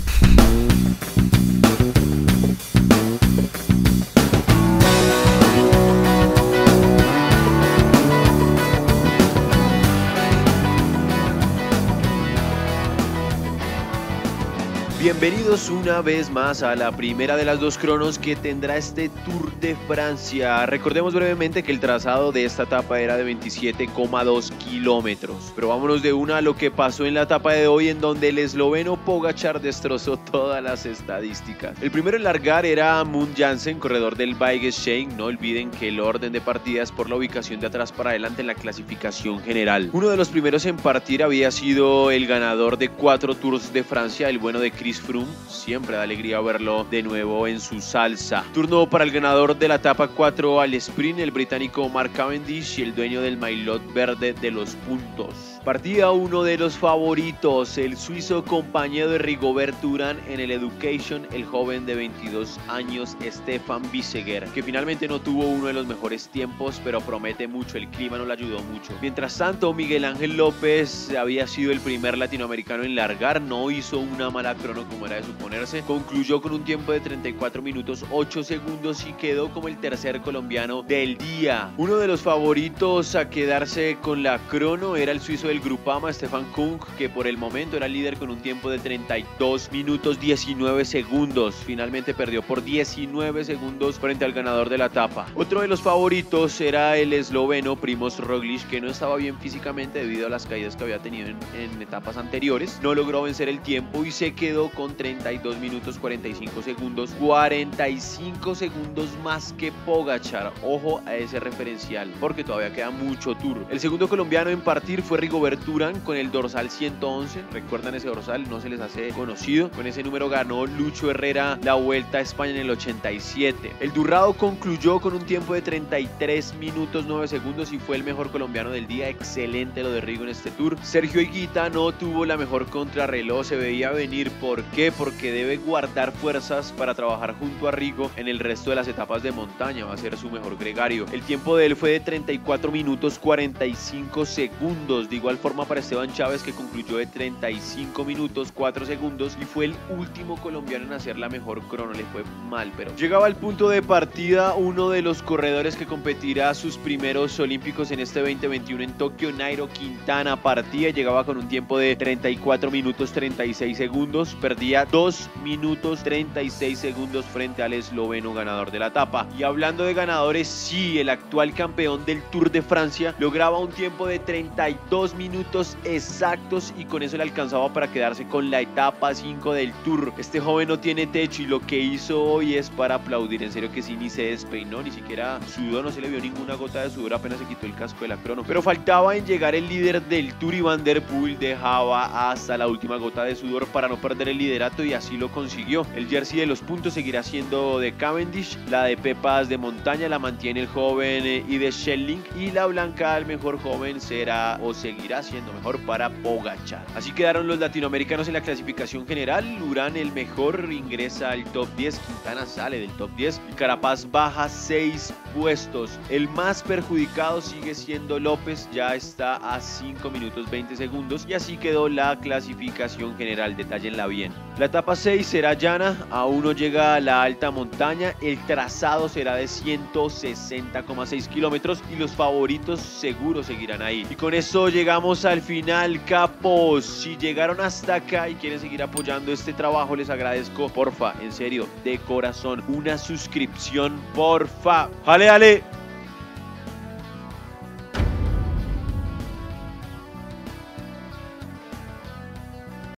Thank you. Bienvenidos una vez más a la primera de las dos cronos que tendrá este Tour de Francia. Recordemos brevemente que el trazado de esta etapa era de 27,2 kilómetros. Pero vámonos de una a lo que pasó en la etapa de hoy en donde el esloveno Pogachar destrozó todas las estadísticas. El primero en largar era Moon Jansen, corredor del Shane. No olviden que el orden de partida es por la ubicación de atrás para adelante en la clasificación general. Uno de los primeros en partir había sido el ganador de cuatro Tours de Francia, el bueno de Chris Siempre da alegría verlo de nuevo en su salsa. Turno para el ganador de la etapa 4 al sprint, el británico Mark Cavendish y el dueño del maillot verde de los puntos. Partía uno de los favoritos, el suizo compañero de Rigobert Urán en el Education, el joven de 22 años Stefan Biseguer, que finalmente no tuvo uno de los mejores tiempos, pero promete mucho, el clima no le ayudó mucho. Mientras tanto, Miguel Ángel López había sido el primer latinoamericano en largar, no hizo una mala crono como era de suponerse, concluyó con un tiempo de 34 minutos 8 segundos y quedó como el tercer colombiano del día. Uno de los favoritos a quedarse con la crono era el suizo del Grupama, Stefan Kung, que por el momento era líder con un tiempo de 32 minutos 19 segundos. Finalmente perdió por 19 segundos frente al ganador de la etapa. Otro de los favoritos era el esloveno Primoz Roglic, que no estaba bien físicamente debido a las caídas que había tenido en, en etapas anteriores. No logró vencer el tiempo y se quedó con 32 minutos 45 segundos, 45 segundos más que Pogachar. Ojo a ese referencial, porque todavía queda mucho tour. El segundo colombiano en partir fue Rigo cobertura con el dorsal 111. Recuerdan ese dorsal, no se les hace conocido. Con ese número ganó Lucho Herrera la Vuelta a España en el 87. El Durrado concluyó con un tiempo de 33 minutos 9 segundos y fue el mejor colombiano del día. Excelente lo de Rigo en este tour. Sergio Higuita no tuvo la mejor contrarreloj, se veía venir. ¿Por qué? Porque debe guardar fuerzas para trabajar junto a Rigo en el resto de las etapas de montaña. Va a ser su mejor gregario. El tiempo de él fue de 34 minutos 45 segundos. Digo forma para Esteban Chávez que concluyó de 35 minutos 4 segundos y fue el último colombiano en hacer la mejor crono, le fue mal, pero llegaba al punto de partida uno de los corredores que competirá sus primeros olímpicos en este 2021 en Tokio, Nairo Quintana partía llegaba con un tiempo de 34 minutos 36 segundos, perdía 2 minutos 36 segundos frente al esloveno ganador de la etapa. Y hablando de ganadores, sí, el actual campeón del Tour de Francia lograba un tiempo de 32 minutos exactos y con eso le alcanzaba para quedarse con la etapa 5 del Tour. Este joven no tiene techo y lo que hizo hoy es para aplaudir. En serio que sí, ni se despeinó, ni siquiera sudó, no se le vio ninguna gota de sudor, apenas se quitó el casco de la crono. Pero faltaba en llegar el líder del Tour y Van Der Poel dejaba hasta la última gota de sudor para no perder el liderato y así lo consiguió. El jersey de los puntos seguirá siendo de Cavendish, la de Pepas de montaña la mantiene el joven eh, y de Schelling y la blanca el mejor joven será o seguirá siendo mejor para Pogachar. Así quedaron los latinoamericanos en la clasificación general. Urán el mejor ingresa al top 10, Quintana sale del top 10 y Carapaz baja 6 puestos. El más perjudicado sigue siendo López, ya está a 5 minutos 20 segundos y así quedó la clasificación general, detállenla bien. La etapa 6 será llana, aún no llega a la alta montaña, el trazado será de 160,6 kilómetros y los favoritos seguro seguirán ahí. Y con eso llegamos al final, capos. Si llegaron hasta acá y quieren seguir apoyando este trabajo, les agradezco, porfa, en serio, de corazón, una suscripción, porfa. ¡Ale, ale!